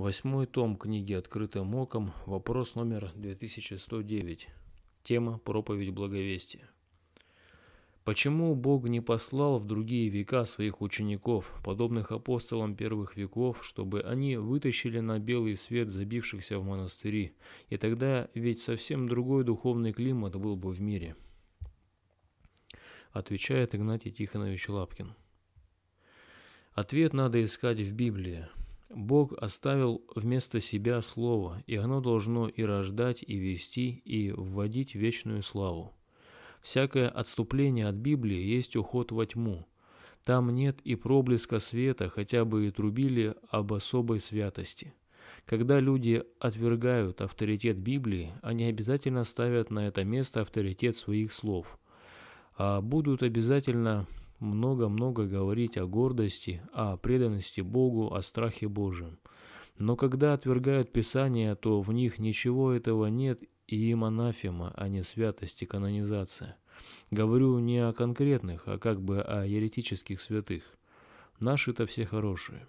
Восьмой том книги «Открытым оком», вопрос номер 2109. Тема «Проповедь благовестия». Почему Бог не послал в другие века своих учеников, подобных апостолам первых веков, чтобы они вытащили на белый свет забившихся в монастыри, и тогда ведь совсем другой духовный климат был бы в мире? Отвечает Игнатий Тихонович Лапкин. Ответ надо искать в Библии. Бог оставил вместо себя Слово, и оно должно и рождать, и вести, и вводить вечную славу. Всякое отступление от Библии есть уход во тьму. Там нет и проблеска света, хотя бы и трубили об особой святости. Когда люди отвергают авторитет Библии, они обязательно ставят на это место авторитет своих слов, а будут обязательно много-много говорить о гордости, о преданности Богу, о страхе Божьем. Но когда отвергают Писания, то в них ничего этого нет, и им анафема, а не святость и канонизация. Говорю не о конкретных, а как бы о еретических святых. Наши-то все хорошие.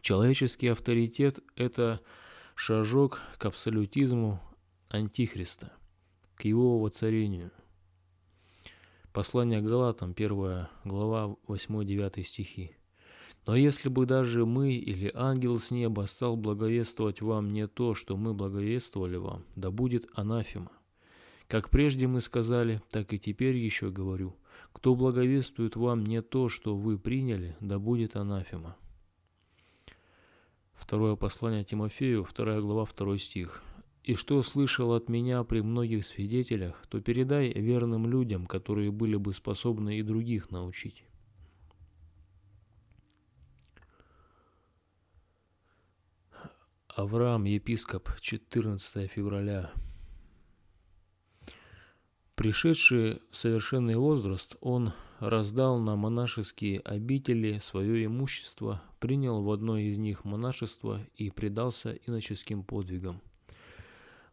Человеческий авторитет – это шажок к абсолютизму Антихриста, к его воцарению – Послание Галатам, 1 глава, 8-9 стихи. Но если бы даже мы или ангел с неба стал благовествовать вам не то, что мы благовествовали вам, да будет анафема. Как прежде мы сказали, так и теперь еще говорю, кто благовествует вам не то, что вы приняли, да будет анафема. Второе послание Тимофею, 2 глава, 2 стих и что слышал от меня при многих свидетелях, то передай верным людям, которые были бы способны и других научить. Авраам, епископ, 14 февраля. Пришедший в совершенный возраст, он раздал на монашеские обители свое имущество, принял в одно из них монашество и предался иноческим подвигам.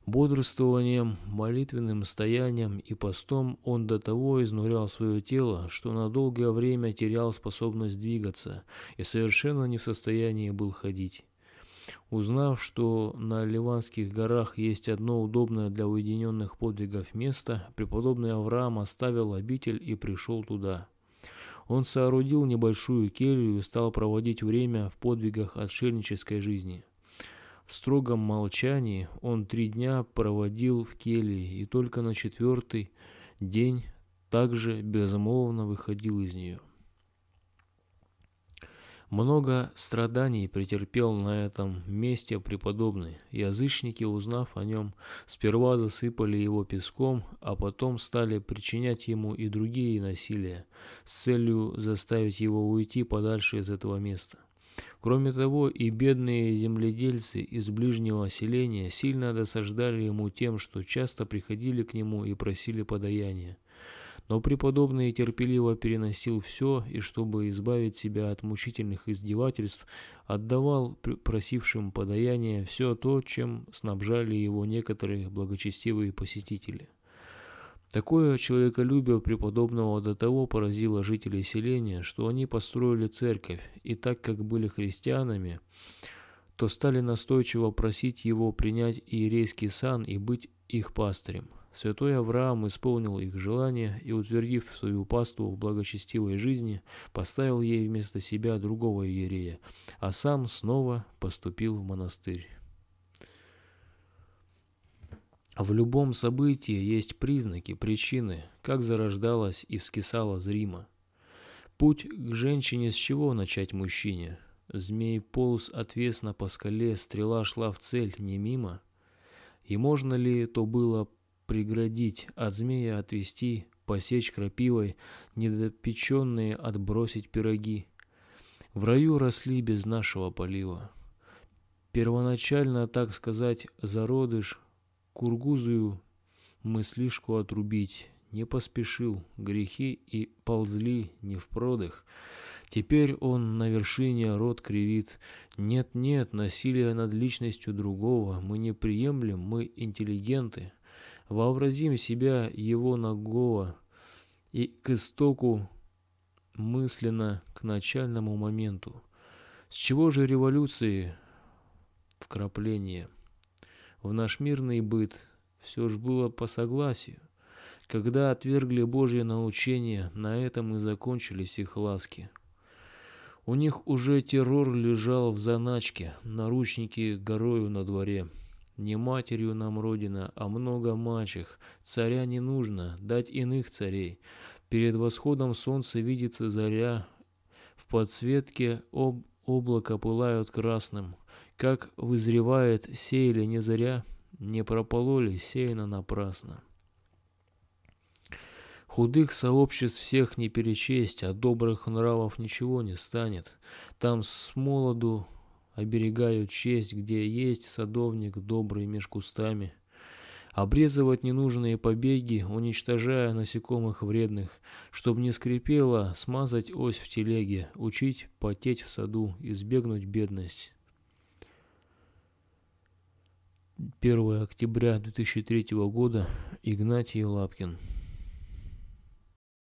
Бодрствованием, молитвенным стоянием и постом он до того изнурял свое тело, что на долгое время терял способность двигаться и совершенно не в состоянии был ходить. Узнав, что на Ливанских горах есть одно удобное для уединенных подвигов место, преподобный Авраам оставил обитель и пришел туда. Он соорудил небольшую келью и стал проводить время в подвигах отшельнической жизни – в строгом молчании он три дня проводил в келье и только на четвертый день также безмолвно выходил из нее. Много страданий претерпел на этом месте преподобный. Язычники, узнав о нем, сперва засыпали его песком, а потом стали причинять ему и другие насилия с целью заставить его уйти подальше из этого места. Кроме того, и бедные земледельцы из ближнего селения сильно досаждали ему тем, что часто приходили к нему и просили подаяния. Но преподобный терпеливо переносил все, и чтобы избавить себя от мучительных издевательств, отдавал просившим подаяния все то, чем снабжали его некоторые благочестивые посетители. Такое человеколюбие преподобного до того поразило жителей селения, что они построили церковь, и так как были христианами, то стали настойчиво просить его принять иерейский сан и быть их пастырем. Святой Авраам исполнил их желание и, утвердив свою паству в благочестивой жизни, поставил ей вместо себя другого иерея, а сам снова поступил в монастырь. В любом событии есть признаки, причины, как зарождалась и вскисала зримо. Путь к женщине с чего начать мужчине? Змей полз отвесно по скале, стрела шла в цель, не мимо. И можно ли то было преградить, от змея отвести, посечь крапивой, недопеченные отбросить пироги? В раю росли без нашего полива. Первоначально, так сказать, зародыш Кургузую мыслишку отрубить не поспешил, грехи и ползли не в продых. Теперь он на вершине рот кривит. Нет-нет, насилие над личностью другого мы не приемлем, мы интеллигенты. Вообразим себя его нагого и к истоку мысленно к начальному моменту. С чего же революции вкрапления. В наш мирный быт все ж было по согласию. Когда отвергли Божье научение, на этом и закончились их ласки. У них уже террор лежал в заначке, наручники горою на дворе. Не матерью нам Родина, а много мачех. Царя не нужно, дать иных царей. Перед восходом солнца видится заря. В подсветке об облако пылают красным. Как вызревает, сеяли не зря, не пропололи, сеяно напрасно. Худых сообществ всех не перечесть, а добрых нравов ничего не станет. Там с молоду оберегают честь, где есть садовник добрый меж кустами. Обрезывать ненужные побеги, уничтожая насекомых вредных, чтоб не скрипело, смазать ось в телеге, учить потеть в саду, избегнуть бедность. 1 октября 2003 года Игнатий Лапкин